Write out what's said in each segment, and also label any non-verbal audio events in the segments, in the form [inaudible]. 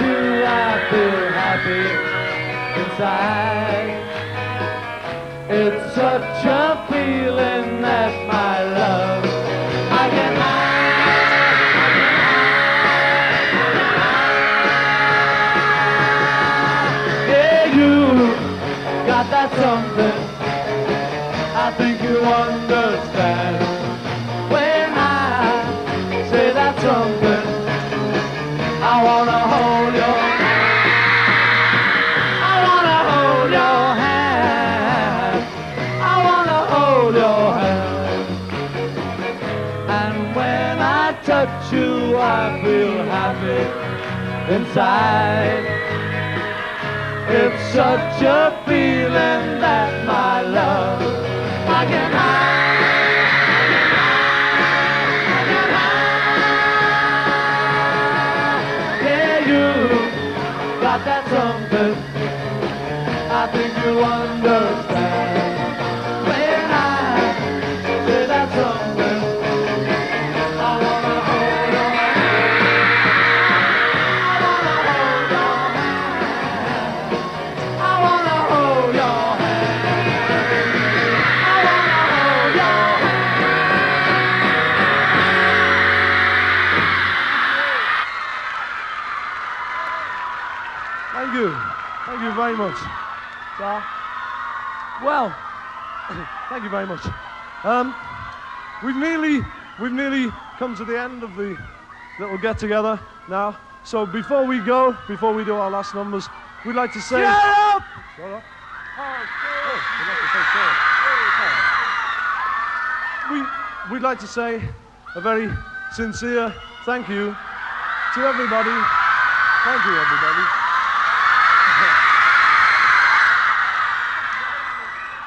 you, I feel happy inside. It's such a feeling that my love I can hide. Got that something. I think you understand feel happy inside. It's such a feeling that my love I can hide. Yeah, you got that something. I think you understand. Thank you. Thank you very much. Well, [coughs] thank you very much. Um, we've nearly, we've nearly come to the end of the little get together now. So before we go, before we do our last numbers, we'd like to say. Shut up! Shut up. Oh, we'd like to say sorry. We, we'd like to say a very sincere thank you to everybody. Thank you, everybody.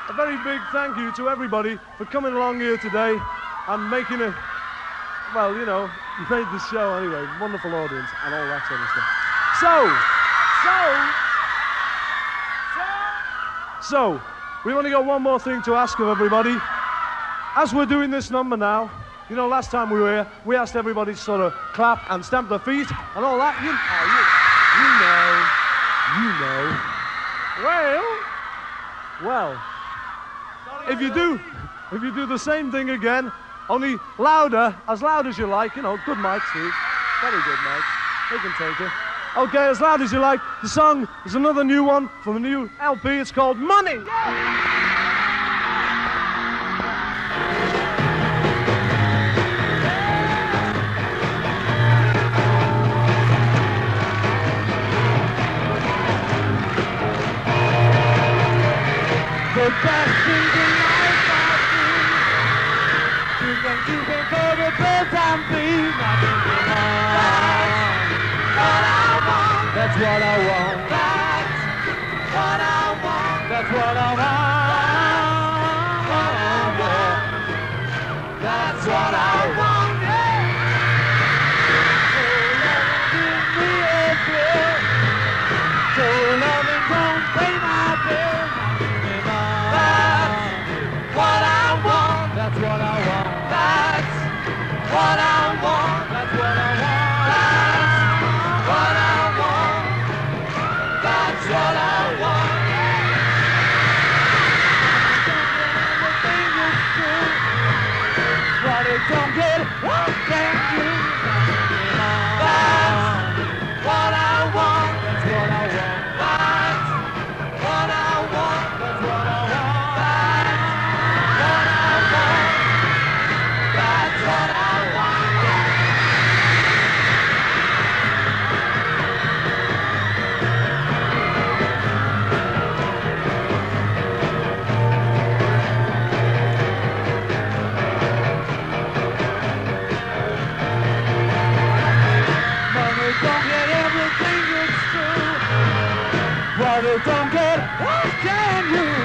A very big thank you to everybody for coming along here today and making it, well, you know, you [laughs] made the show anyway. Wonderful audience and all that sort of stuff. So, so, so, we've only got one more thing to ask of everybody. As we're doing this number now, you know, last time we were here, we asked everybody to sort of clap and stamp their feet and all that. You, oh, you, you know, you know. Well, well, if you do, if you do the same thing again, only louder, as loud as you like, you know, good mic, Steve. Very good mic. They can take it. Okay, as loud as you like. The song is another new one from a new LP. It's called Money. Best That's what I want. Yeah. That's what I want. Yeah. So loving, don't pay my bill. That's what I want. That's what I want. That's what I want. don't get it. Why can't you? But it don't get worse, can you?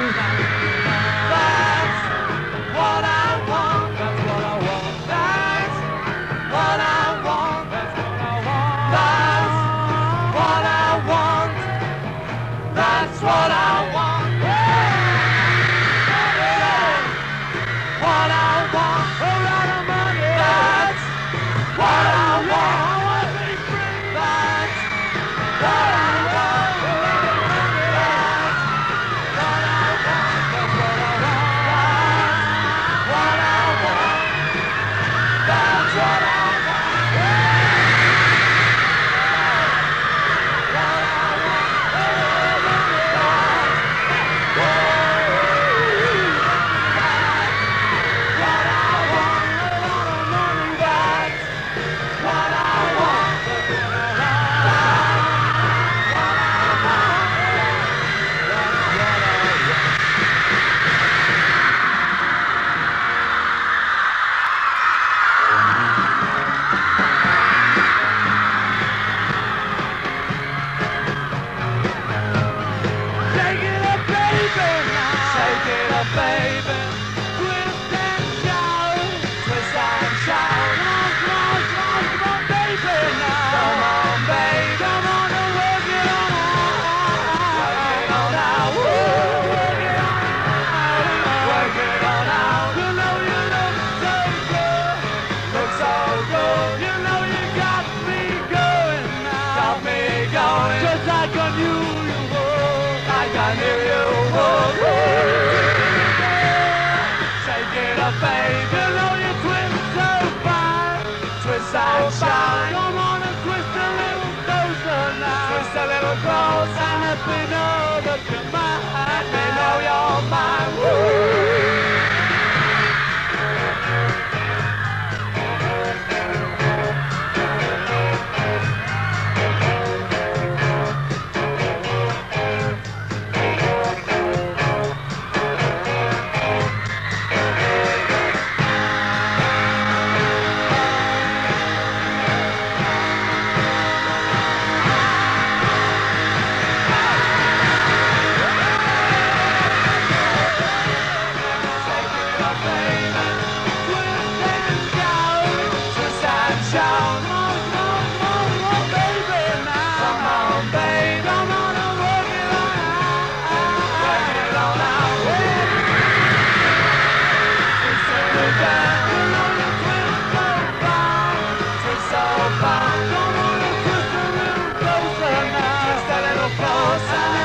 Rosa.